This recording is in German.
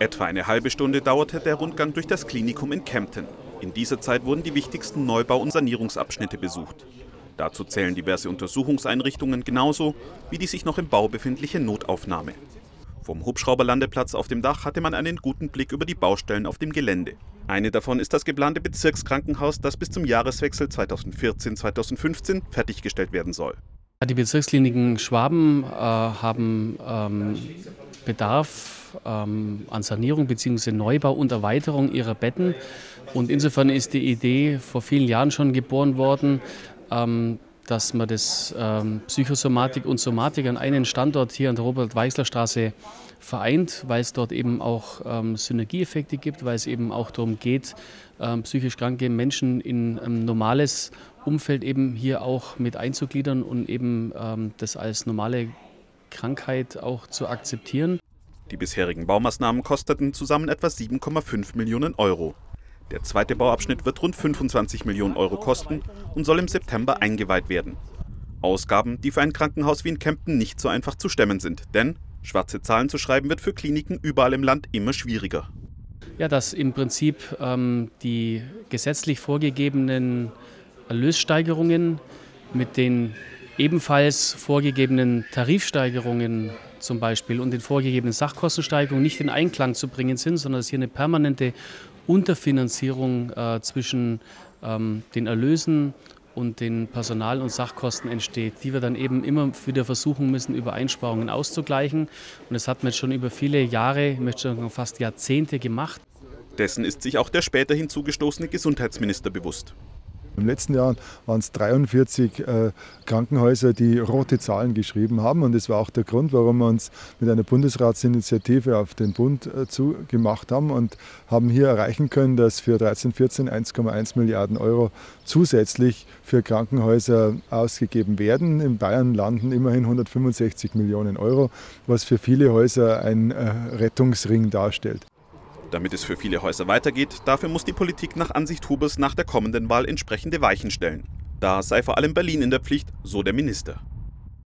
Etwa eine halbe Stunde dauerte der Rundgang durch das Klinikum in Kempten. In dieser Zeit wurden die wichtigsten Neubau- und Sanierungsabschnitte besucht. Dazu zählen diverse Untersuchungseinrichtungen genauso wie die sich noch im Bau befindliche Notaufnahme. Vom Hubschrauberlandeplatz auf dem Dach hatte man einen guten Blick über die Baustellen auf dem Gelände. Eine davon ist das geplante Bezirkskrankenhaus, das bis zum Jahreswechsel 2014-2015 fertiggestellt werden soll. Die Bezirkskliniken Schwaben äh, haben ähm, Bedarf ähm, an Sanierung bzw. Neubau und Erweiterung ihrer Betten. Und insofern ist die Idee vor vielen Jahren schon geboren worden, ähm, dass man das ähm, Psychosomatik und Somatik an einen Standort hier an der Robert-Weichsler-Straße vereint, weil es dort eben auch ähm, Synergieeffekte gibt, weil es eben auch darum geht, ähm, psychisch kranke Menschen in ein normales Umfeld eben hier auch mit einzugliedern und eben ähm, das als normale Krankheit auch zu akzeptieren. Die bisherigen Baumaßnahmen kosteten zusammen etwa 7,5 Millionen Euro. Der zweite Bauabschnitt wird rund 25 Millionen Euro kosten und soll im September eingeweiht werden. Ausgaben, die für ein Krankenhaus wie in Kempten nicht so einfach zu stemmen sind, denn schwarze Zahlen zu schreiben wird für Kliniken überall im Land immer schwieriger. Ja, dass im Prinzip ähm, die gesetzlich vorgegebenen Erlössteigerungen mit den ebenfalls vorgegebenen Tarifsteigerungen zum Beispiel und den vorgegebenen Sachkostensteigerungen nicht in Einklang zu bringen sind, sondern dass hier eine permanente Unterfinanzierung äh, zwischen ähm, den Erlösen und den Personal- und Sachkosten entsteht, die wir dann eben immer wieder versuchen müssen, über Einsparungen auszugleichen. Und das hat man jetzt schon über viele Jahre, ich möchte sagen fast Jahrzehnte gemacht. Dessen ist sich auch der später hinzugestoßene Gesundheitsminister bewusst. Im letzten Jahr waren es 43 äh, Krankenhäuser, die rote Zahlen geschrieben haben. Und das war auch der Grund, warum wir uns mit einer Bundesratsinitiative auf den Bund äh, zugemacht haben und haben hier erreichen können, dass für 13, 14 1,1 Milliarden Euro zusätzlich für Krankenhäuser ausgegeben werden. In Bayern landen immerhin 165 Millionen Euro, was für viele Häuser ein äh, Rettungsring darstellt. Damit es für viele Häuser weitergeht, dafür muss die Politik nach Ansicht Hubers nach der kommenden Wahl entsprechende Weichen stellen. Da sei vor allem Berlin in der Pflicht, so der Minister.